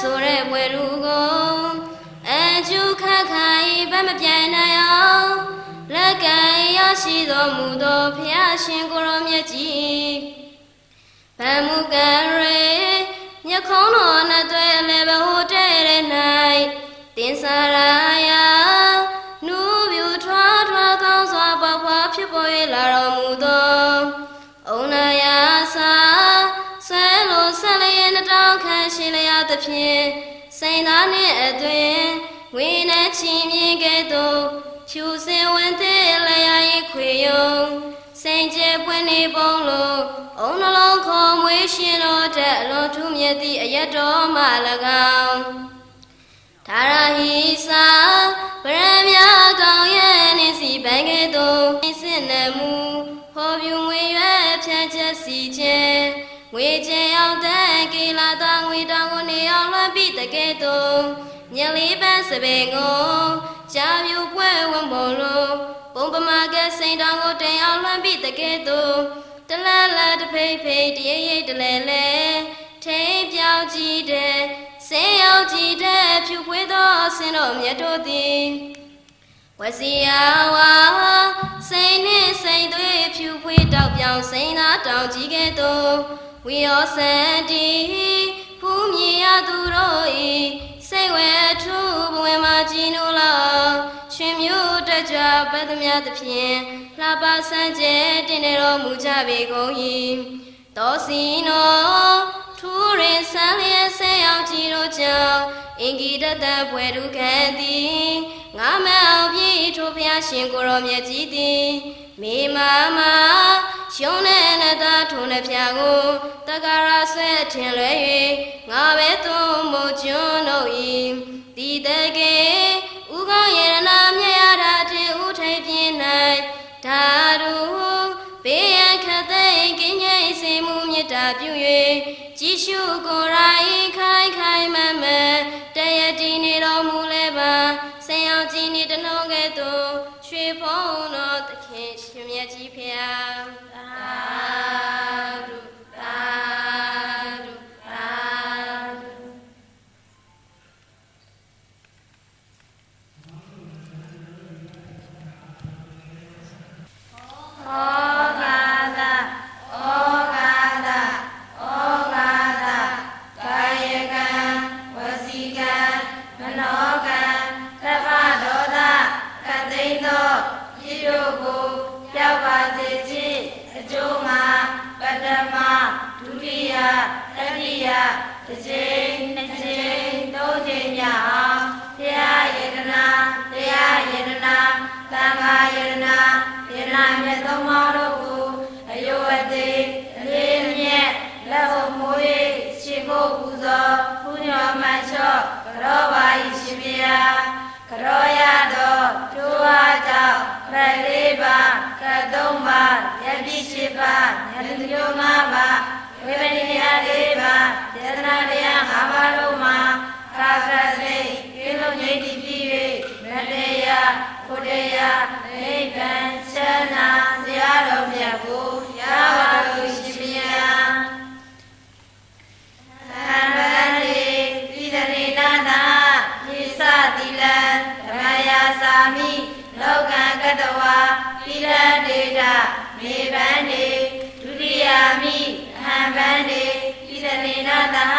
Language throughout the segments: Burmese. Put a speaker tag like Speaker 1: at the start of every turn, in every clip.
Speaker 1: ဆိုတဲ့ဘွယ်လူကိုအကျူခတ်ခိုင်ဗတ်မပြိုင်နိုင်အောင်လက်ကံရရှိတော်မူသောဖျားရှင်ကိုရောမြတ်ကြီးဗမ္မုကရေမြခုံးတော်နဲ့တွေ့အလဲဘဟိုတဲ့တဲ့၌တင်္ဆရာ သဖြင့်စိန်သားနှင့်အသွင်ဝိနေချီမြင်ကဲ့သို့ဖြူစင်ဝင်သေးလျာ၏ခွေယုံစိန်ကျဲပွင့်နေပုံလို့အုံနှလုံးခေါ်မွေးရှင်တော်တဲ့အလွန်ထူးမြတ်သည့်အယတ်တော်မှ၎င်းသာရဟိသာဗရမယကောင်ရဲ့နေစီပန်းကဲ့သို့စစ်နမှုဖော်ပြငွေရွယ်ဖြန့်ချက်စီခြင်း ငွေချေရောက်တဲ့ကိလာတာငွေတောင်ကိုနေအောင်လွှမ်းပြီးတကဲ့သို့ညလေးပန်းစပင်ကိုကြာပြူပွဲဝင်ပုံလို့ပုံပမာကစိန်တောင်ကိုတင်အောင်လွှမ်းပြီးတကဲ့သို့တလလတဖိတ်ဖိတ်တရိပ်ရိပ်တလဲလဲထိန်ပြောင်းကြည့်တဲ့စင်ရောက်ကြည့်တဲ့ဖြူဖွေးသောဆင်းတော်မြတ်တို့သည်ဝစီယဝါစိန်နှင့်စိန်သွေးဖြူဖွေးတောက်ပြောင်စိန်သာတောင်ကြီးကဲ့သို့ ဝီယောစန္တီဖူးမြည်ရသူတို့ဤစိတ်ဝဲထူးဘဝင်မှာကြည်နူလာရှင်မျိုးတကြပဒမြသဖြင့်လှပဆန်းကျဲတင်နေတော်မူကြပေကုန်၏တောစီနောထူးရင်ဆန်းလျက်ဆဲရောက်ကြည်တို့ကြောင့်အင်္ဂိတတဘွယ်ဒုခဲသည်ငါမအောင်ပြီထိုဖျားရှင်ကိုရောမြတ်ကြီးသည်မိမမ ရှုံးတဲ့နတထုံးတဲ့ဖျားကိုတက္ကရာဆွဲထင်လွဲ၍ငါပဲသွန်မို့ကျွန်းတို့၏ဒီတကေဥကောင်းရဏမြရတာထေဥထိပ်ပြင်း၌ဓာတုဘေးရန်ခသိကိငိမ့်စေမှုမေတ္တာပြု၍ကြည်ရှုကိုယ်ရိုင်းခိုင်ခိုင်မမတရတီနေတော်မူလဲပါဆင်ရောက်ကြည်နေတနှုံးကဲ့သို့ရွှေဖုံးတော်သခင်ရှင်မြတ်ကြီးဖျား သာ သီ
Speaker 2: လံဓမ္မယာစာမိလောကံကတဝါပိရဒေတာမေဗန္တိဒုတိယမိအဟံဗန္တိသီတရေနာသဟ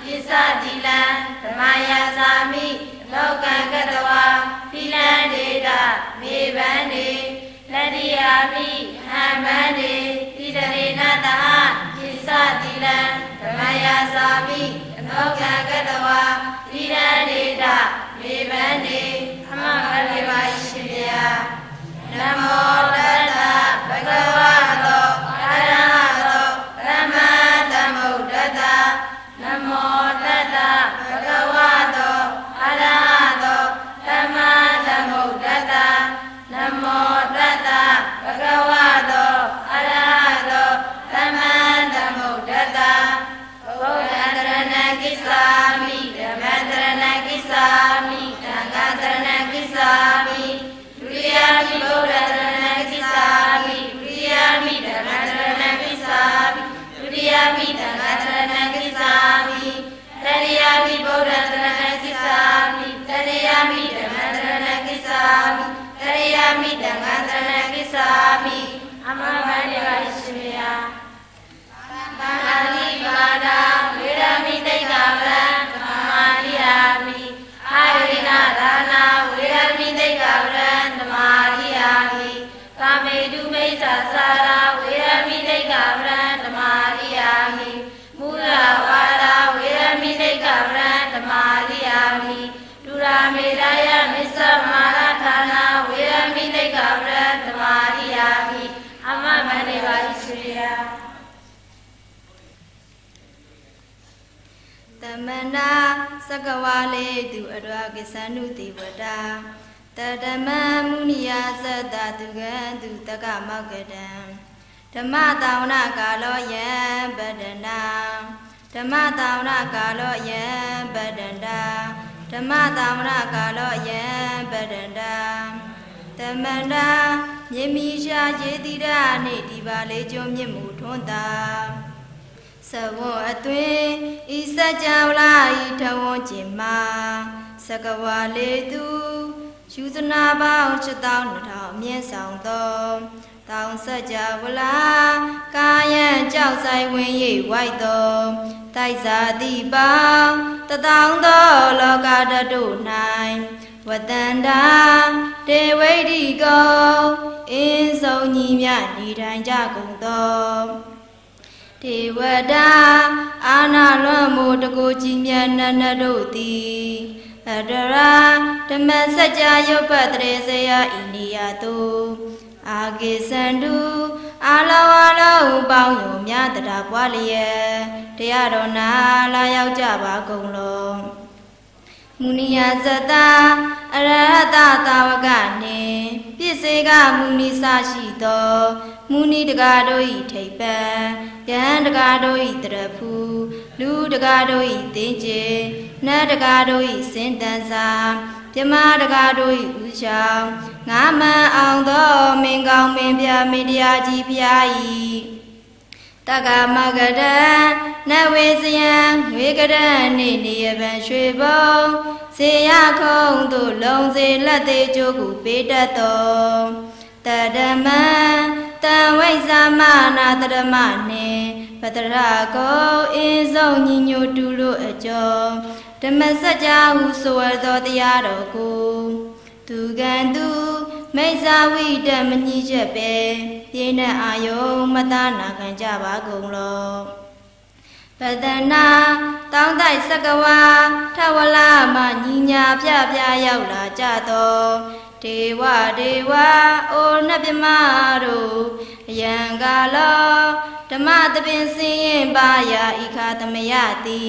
Speaker 2: ပိစသီလံဓမ္မယာစာမိလောကံကတဝါပိလံဒေတာမေဗန္တိလတ္တိယမိအဟံဗန္တိသီတရေနာသဟပိစသီလံဓမ္မယာစာမိလောကံကတဝါသီရန်ဒေတာမေ ဗန္တိအမဂရေပါရှင်ဗျာနမောတတ္တဘဂဝတောအရဟ မိအမဘ
Speaker 3: န္နေပါရှင်ဗျာသာနာတိပါဒာဝေရမိတိတ်ကဗရံသမာရိယာမိအာရိဏဒါနာဝေရမိတိတ်ကဗရံသမာရိယာမိကာမေတုမိစ္ဆာစာရာဝေရမိတိတ်ကဗရံသမာရိယာမိမူလဝါဒဝေရမိတိတ်ကဗရံသမာရိယာမိဒုရာမေရယ
Speaker 2: တမန္တာသကဝါလေသူအရဝကိသနုတိဝတာတတမံမုနိယသတ္တသူကံသူတက္ကမောက္ကတံဓမ္မတာဝနာကာလောယံပဒနာဓမ္မတာဝနာကာလောယံပဒန္တာဓမ္မတာဝနာကာလောယံပဒန္တာတမန္တာမြေမီရှာရေတိရနှင့်ဒီပါလေးကျုံမြင့်မှုထွန်းတာ သဝောအသွင်ဤစัจ java လာဤထဝွန်ကျင်မာသကဝါလေသူယူဇနာပေါင်း7200အမြင့်ဆောင်သောတောင်စัจ java လာကာယံကြောက်ဆိုင်ဝင်ရိပ်ဝိုက်သောတိုက်စာတိပေါင်းတထောင်သောလောကတတို့၌ဝတန္တာတေဝိဒိကောအင်းဆုံးညီမြနေထိုင်ကြကုန်သော ဒေဝတာအာနာလွန်မူတကူကြီးမြတ်နန္ဒတို့သည်အတရာဓမ္မစကြာရုပ်ပတ်တရေစယဣနိယတုအာဂေစန္တုအာလဝါလောပေါင်းယုံများတရားပွားလျက်တရားတော်နာလာရောက်ကြပါကုန်လုံးမုနိယဇတအရဟတတာဝကနှင့်ပြည့်စေ ကမုနိစရှိသောမုနိတကားတို့၏ထိပ်ပံယဟန်တကားတို့၏တရဖူလူတကားတို့၏တင်းကျင်နတ်တကားတို့၏စင်တန်စာပြမတကားတို့၏ဥချောင်းငါမန်အောင်သောမင်းကောင်းမင်းပြမင်းတရားကြီးဖျား၏တက္ကမကရံနဝေစယံဝေကရံနေနေယဗံရွှေဘုံ စေရခုံသို့လုံစေလက်သေးကျိုးကိုပေးတတ်သောတတမံတံဝိဇာမနာတရမနှင့်ပတရကောအင်းဆုံးညီညွတ်တူလို့အကျော်ဓမ္မစကြာဟုဆိုရသောတရားတော်ကိုသူကံသူမိစ္ဆာဝိတမညိချက်ပဲပြင်းတဲ့အာယုံမတနာခံကြပါကုန်လော ပတနာတောင်းတိုက်စကဝါထဝလာမညီညာပြပြရောက်လာကြသောဒေဝဒေဝအိုနတ်မြမတို့အယံကာလောဓမ္မတပင်စင်ရင်ပါရာဤခာသမယတိ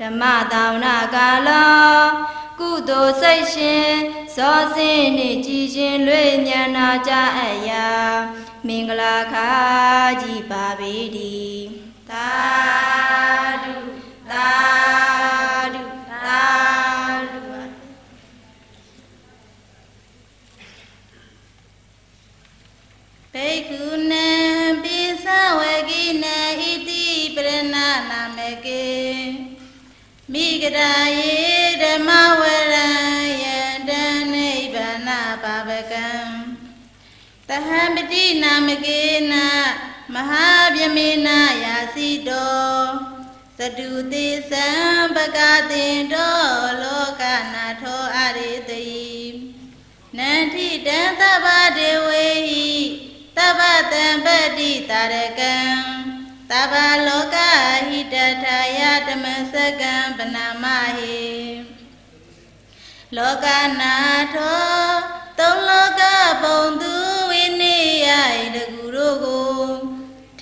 Speaker 2: ဓမ္မတောင်နာကာလောကုသိုလ်စိတ်ရှင်ဇောစင်းနှင့်ကြည်ရှင်လွေဉာဏကြအပ်ရာမင်္ဂလာခါကြည်ပါပေသည် သာဓုသာဓုသာဓုဘိက္ခုနံပိသဝကိနဣတိပရဏနာမကေမိဂရာယေဓမ္မဝရံယတနိဗ္ဗာနပါပကံတဟံပတိနာမကေန မဟာဗျမေနယာစီတောသတုတိသံပကတင်တောလောကနာထောအရိတိနန္ထိတံသဗ္ဗဒေဝေဟိသဗ္ဗတံပတ္တိတာရကံသဗ္ဗလောကဟိတထာယဓမ္မစကံပနာမဟိလောကနာထောသုံးလောကပုံသူဝိနည်းယဣတကူတို့ကို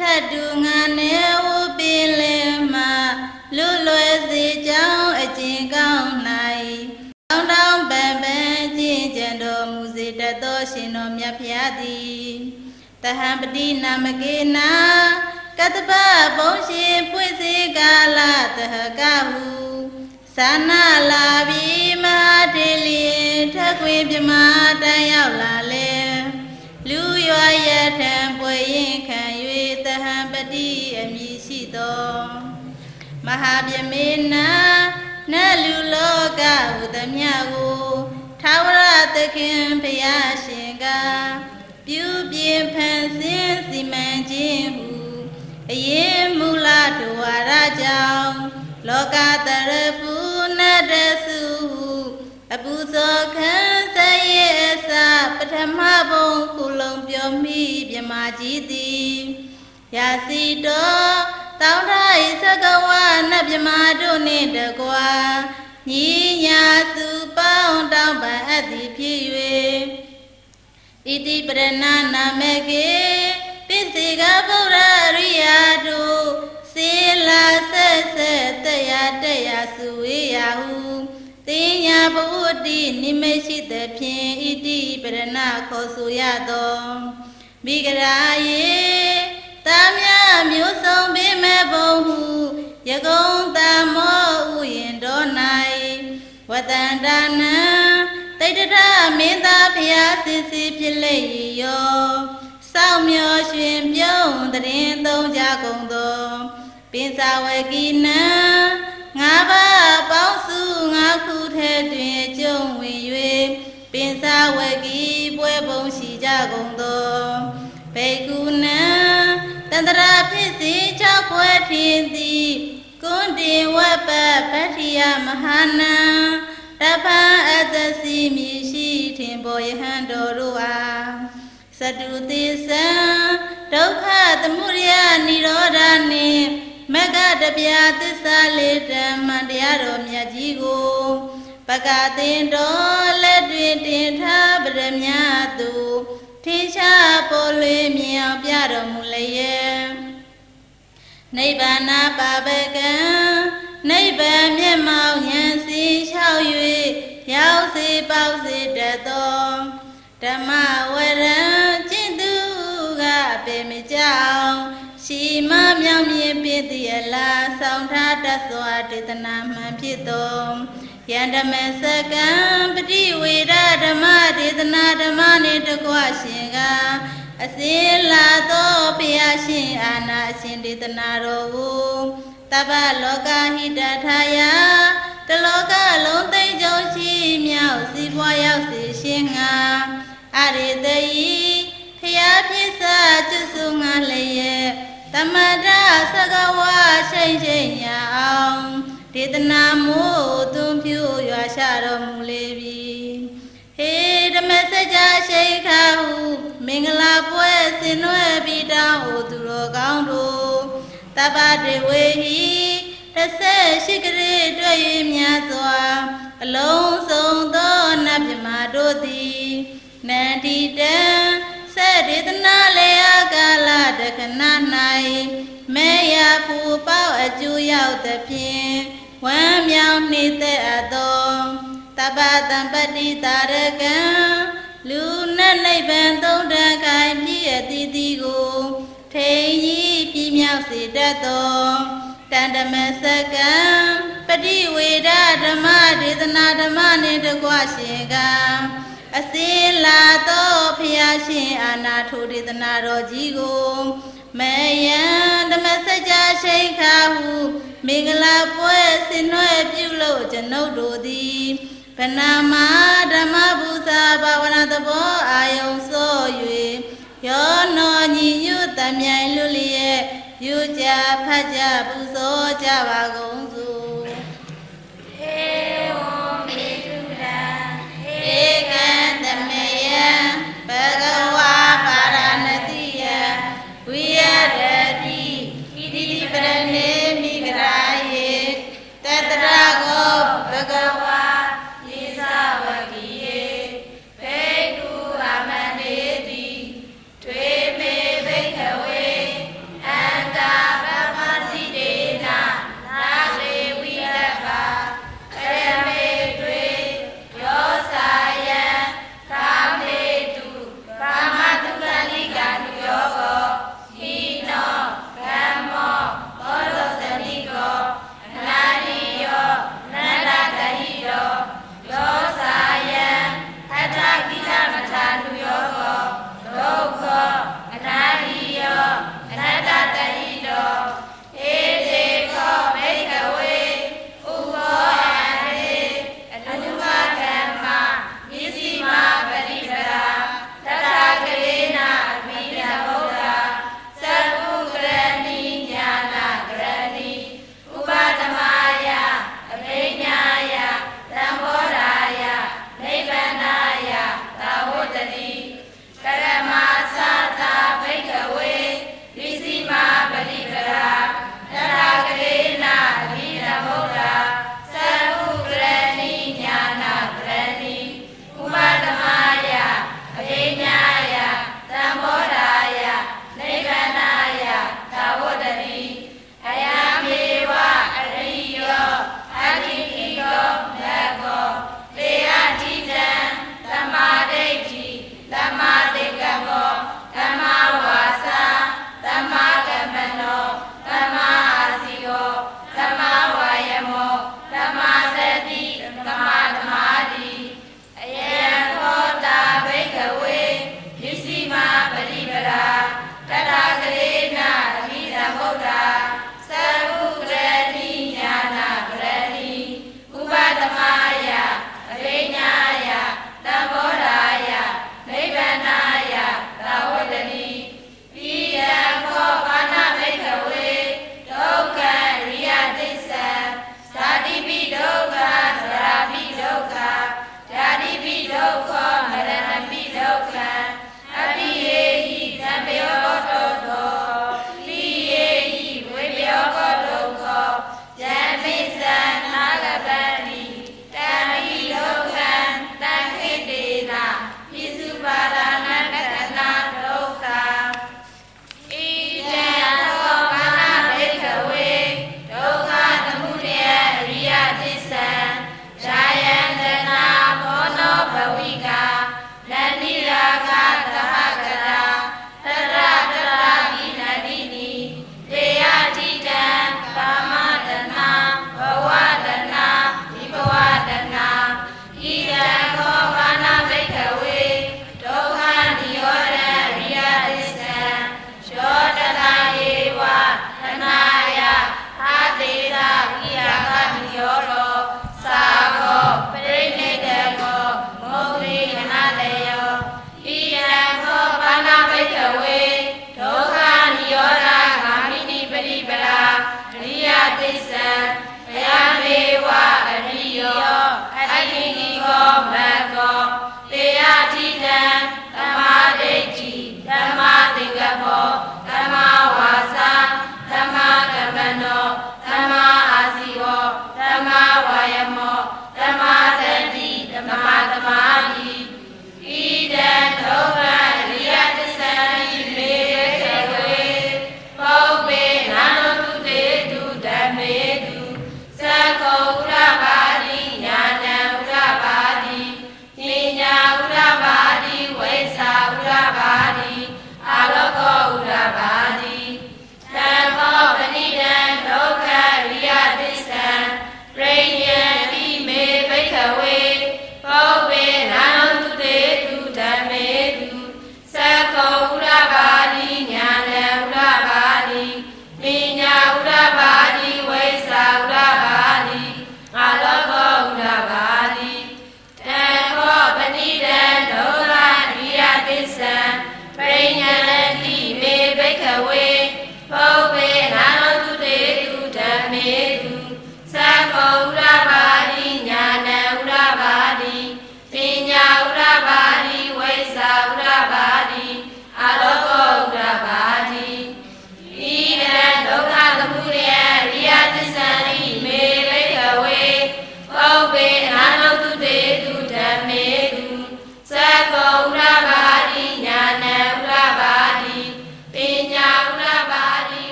Speaker 2: ထတ်တူငါနေဝပင်လင်မှလွလွယ်စေကြောင်းအကျင့်ကောင်း၌တောင်းတောင်းပန်ပန်ကျင့်ကြံတော်မူစေတတ်သောရှင်တော်မြတ်ဖျားသည်တဟံပတိနာမကေနာကတ္တပဘုံရှင်ပွင့်စေကာလတဟကဟုသာနာလာပြီးမဟာတေလျင်ထက်ခွေပြမတန်ရောက်လာလေလူရွာရထံပွေရင်ခံ၍ တဟံပတိအမည်ရှိသောမဟာဗျမေနာနတ်လူလောကဟုသမျှကိုထာဝရသခင်ဘုရားရှင်က
Speaker 3: ပြုပြင်ဖန်ဆင်းစီမံခြင်းဟုအရင်မူလတဝါရကြောင့်လောကတရပူနတ္တစုဟုအပူဇော်ခံစ ရာစီတော်တောင်းထိုင်သကဝနတ်မြမတို့နှင့်တကွာညီညာစုပေါင်းတောင်းပန်အပ်သည်ဖြစ်၍ဣတိပရဏနာမေကေပိစေကဗုဒ္ဓရိယာတို့စေလာဆက်ဆက်တရားတရားစုဝေယဟုတင်ညာဘုဒ္ဓိနိမိတ်ရှိသဖြင့်ဣတိပရဏခေါ်ဆိုရသောမိဂရာယေတာ မြမျိုးစုံပေးမဲ့ဘုံဟုယကုံတမောဥယင်တော်၌ဝတန္တနံတိတ္တရမင်းသားဖျားစစ်စစ်ဖြစ်လေရောစောင့်မျောရွှင်ပြုံးတရင်သုံးကြကုန်သောပင်စာဝကိနံငါးပါးပေါင်းစုငါးခုထဲတွင်ကျုံဝင်၍ပင်စာဝကိပွဲပုံရှိကြကုန်သောဘေကုနံတ န္တရာဖြစ်စီ၆ပွဲထင်သည်ကွန်တေဝပပတ္တိယမဟာနံတပံအတ္တစီမြည်ရှိထင်ပေါ်ယဟန်တော်တို့အားသတုတိသံဒုက္ခသမုဒယនិရောဓနှင့်မဂ္ဂတပြာသစ္စာလေးဓမ္မတရားတော်မြတ်ကြီးကိုပကသင်တော်လက်တွင်တင်ထားဗရမသူ ထင်ရှားပေါ်လွင်မြင်အောင်ပြတော်မူလျက်နိဗ္ဗာန်ပါပကံနိဗ္ဗာန်မျက်မှောက်ဉာဏ်စီလျှောက်၍ရောက်စေပေါက်စေတတ်သောဓမ္မဝရံကျင့်သူကပေမကြောင်ရှိမမြောင်မြင်ပြည့်တည်လားဆောင်ထားတတ်စွာဒေသနာမှန်ဖြစ်သော ယန္တမစကံပฏิဝေဒဓမ္မဒေသနာဓမ္မနှင့်တကွရှင်ကအစင်လာသောဘုရားရှင်အာနာအရှင်ဒေသနာတော်ကိုတပ္ပလောကဟိတထာယတလောကလုံးသိမ့်ကြုံရှိမြောက်စီးပွားရောက်စေရှင်ငါအရိတယီဖျားဖြစ်စာကျွစုငါလျက်တမတသကဝရှိန်ရှိန်ရအောင် ဒေသနာမို့သွန်ဖြူရွာရှာတော်မူလေပြီဟေဓမ္မစကြာရှိခါဟုမင်္ဂလာပွဲဆင်နွယ်ပြီးတောင်းအိုသူတော်ကောင်းတို့တပ္ပတေဝေဟိတဆက်ရှိကလေးတွေ့၍မြတ်စွာအလုံးစုံသောနတ်မြမာတို့သည်နန္တိတံဆက်ဒေသနာလေအကာလတခဏ၌မေယဖူပေါအကျိုးရောက်သဖြင့် ဝမ်းမြောင်နှိမ့်သက်အပ်သောတပ္ပတံပတ္တိတာရကံလူနဲ့နိဗ္ဗာန်သုံးတန်ခိုင်ပြည့်အသီးသီးကိုထိန်ကြီးပြည့်မြောက်စေတတ်သောတန်တမစကံပฏิဝေဒဓမ္မဒေသနာဓမ္မနှင့်တကွရှင်ကအစင်းလာသောဖျားရှင်အာနာထိုဒေသနာတော်ကြီးကို မေယံဓမ္မစကြာရှိန်ခါဟုမင်္ဂလာပွဲဆင်နွယ်ပြုလို့ကျွန်ုပ်တို့သည်ဗနာမဓမ္မဘူဇာဘာဝနာသဘောအာယုံဆို၍ယောနောညီညွတ်တမြိုင်လူလျက်ယူကြဖတ်ကြပူဇော်ကြပါကုန်စို့ဧဝံမေတုတံဧကံ
Speaker 2: တိ